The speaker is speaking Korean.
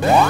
네.